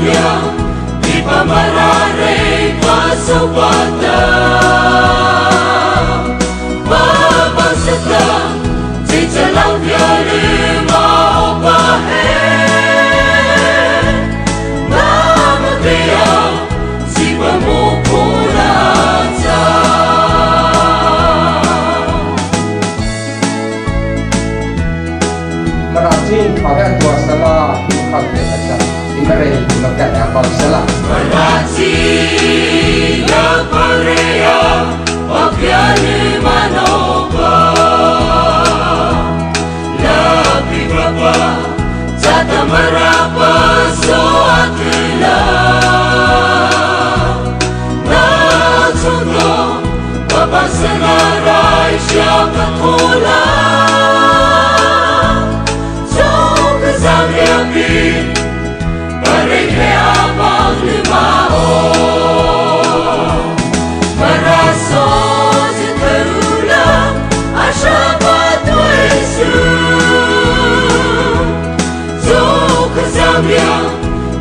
Kanya, di pa mararay pa sa bata. Barcelona. Bărbații, eu pălrea, o piană manopă, la privăpă, țata mărapă, zoată la Națundo, papa să n-arai și-a pătula, Zombră zamrea bine,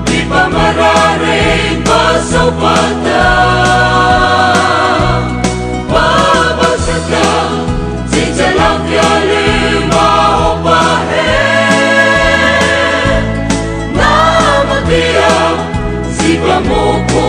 Di passou pasau patah de por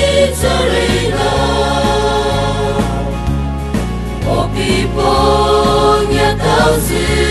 roses.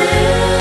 say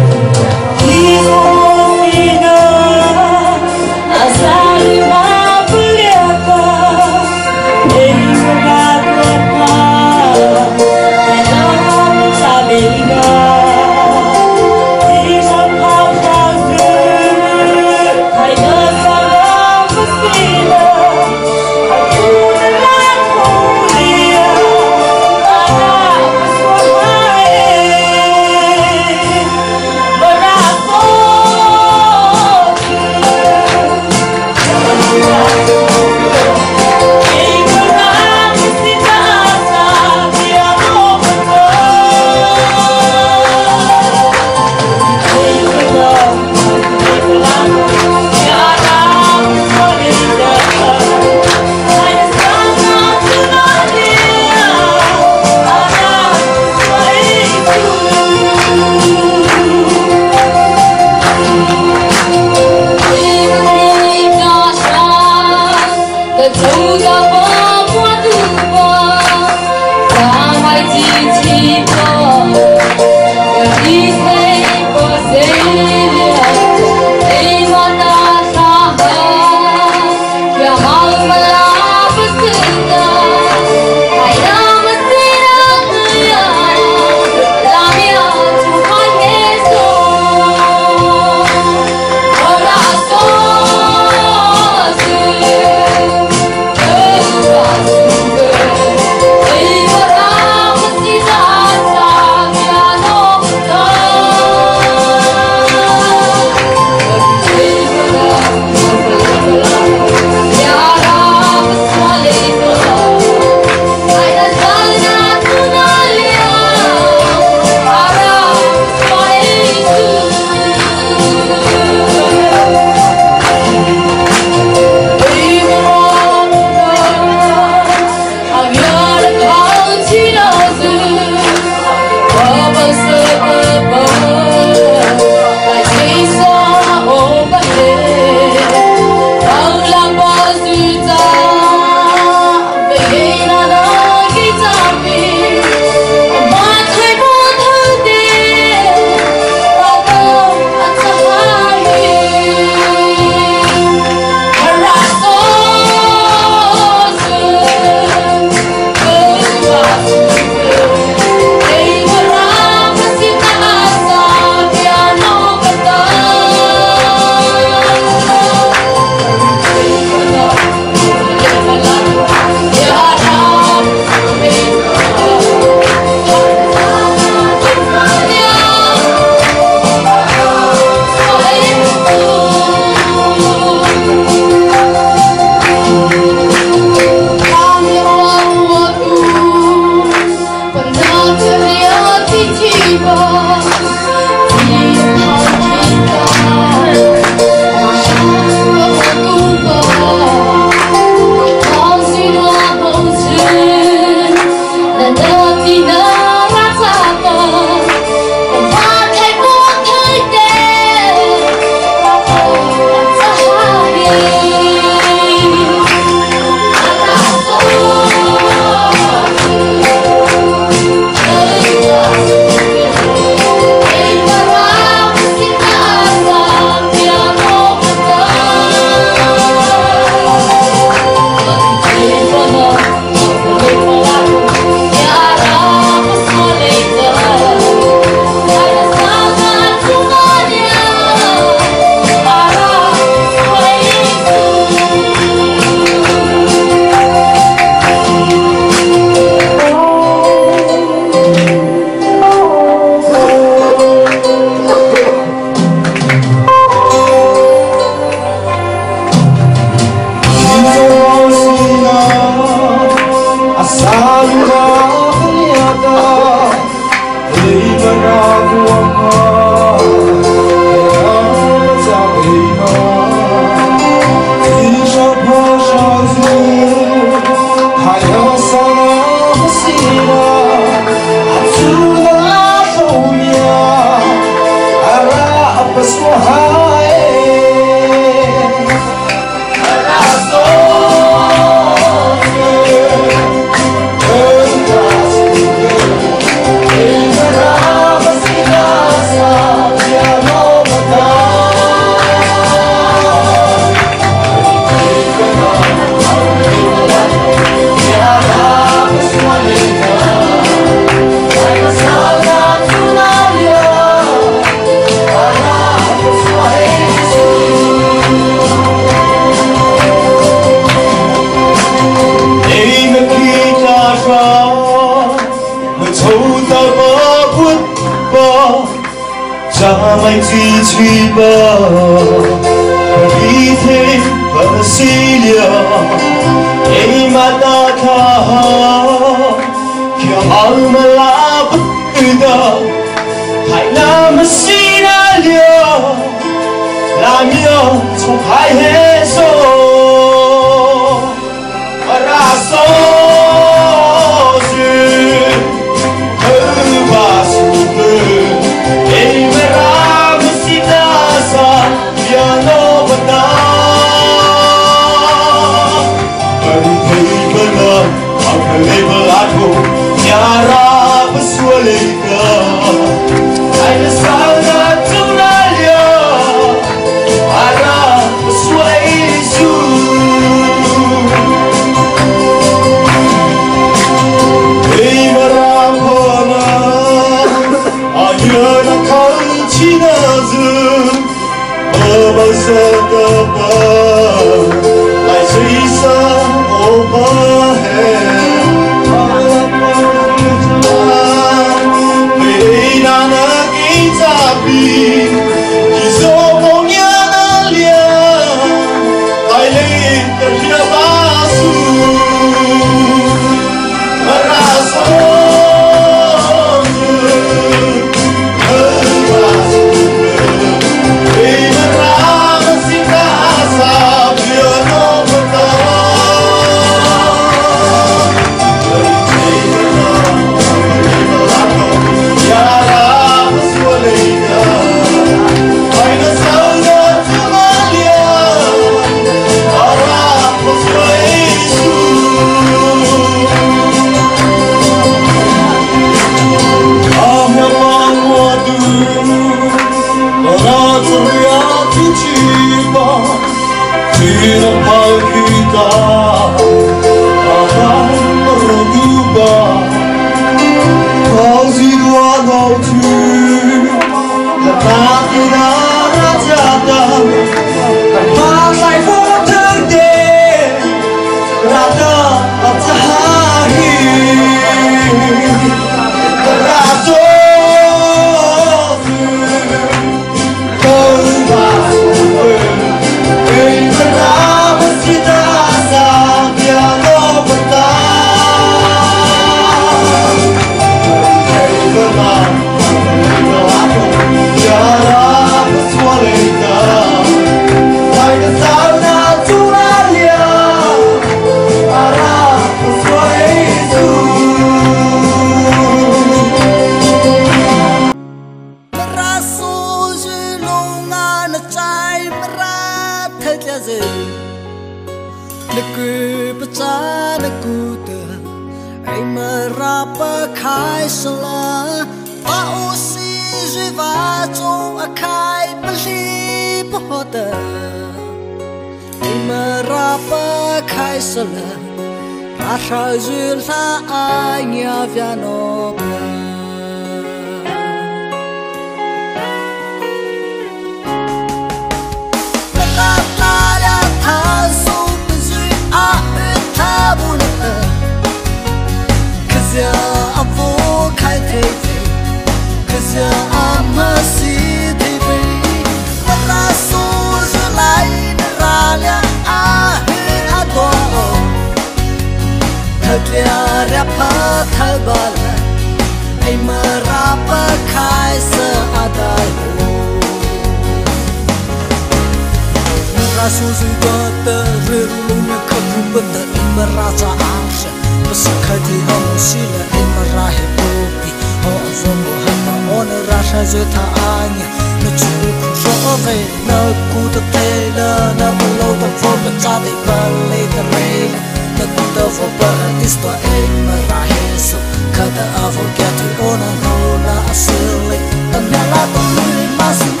ራሱዝን ጓጠርሉን ከቡበተ ኢመራታ ዓርሸ ብስከቲ ኣሙሲለ ኢመራሄ ቦቢ ኣዕዞም ሃና ኦነ ራሻ ዘተኣኘ ንችኡ ኩሸቐኸ ነኩ ተጠለ ነብለው ተፎ ብጻጢ በለይ ተሬለ ነኩተፎ በእዲስቷ ኢመራሄሱ ከተኣፎ ጌቲ ኦነ ነውላ ኣስለ እናላጥሉ ማስነ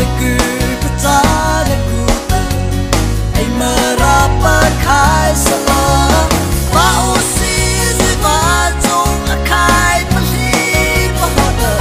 teguh pecadaku Ay merapat kai salam Bau si ziva zong akai pali pahaba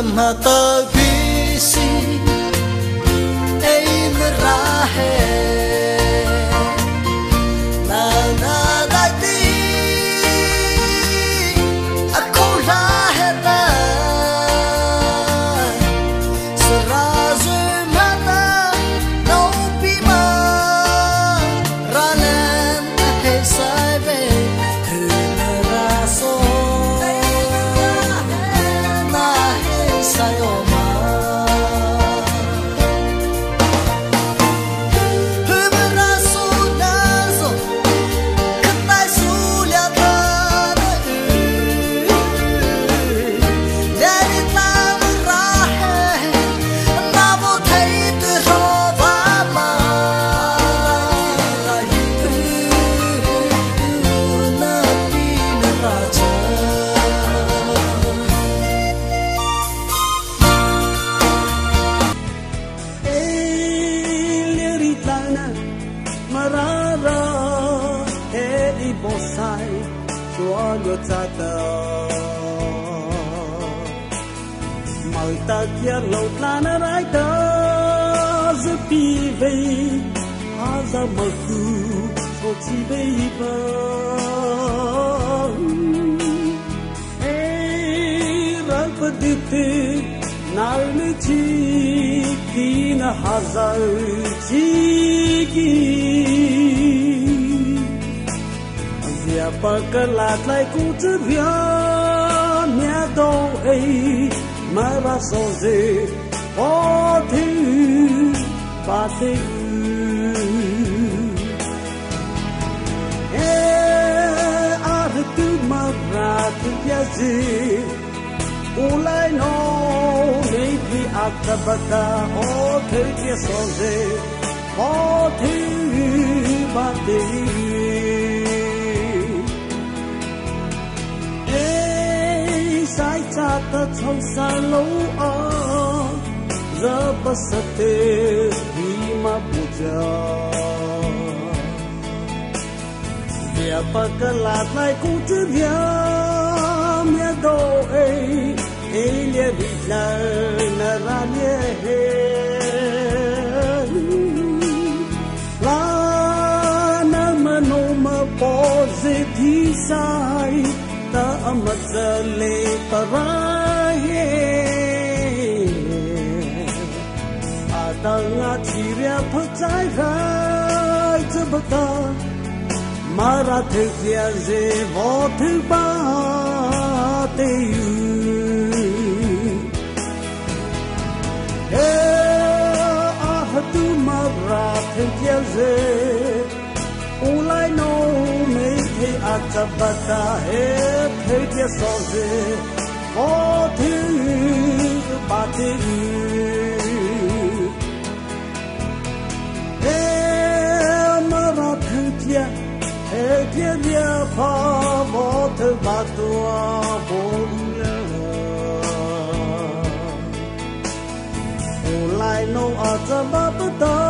ब्रह्मता gördükü Narlıcıkin hazarcıkin Zia pakalat lai kutubya Mia do ei Mara sozi Oti Pati E Artu mavrat yazir ah, tu mara tu ya zi All I know, maybe after bata, oh, take sai cha ta chong sa lo a, za basate, hi ma puja. Via pakalat lai ku via mia do ei ele le vi la na ra le he na mano ma po sai ta amazale le atanga he Adanga chiria phachai khai chabata Mara thekya ze vo thba te yu the atabata he thekya so ze vo thba te yu Maratya, Ekya Pha Bot Batwa Bonya. All lai know are ba ta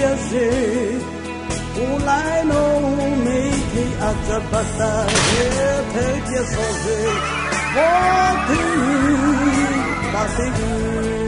piacer Ulai non meki acabata Yete piasoze Voti Vati Vati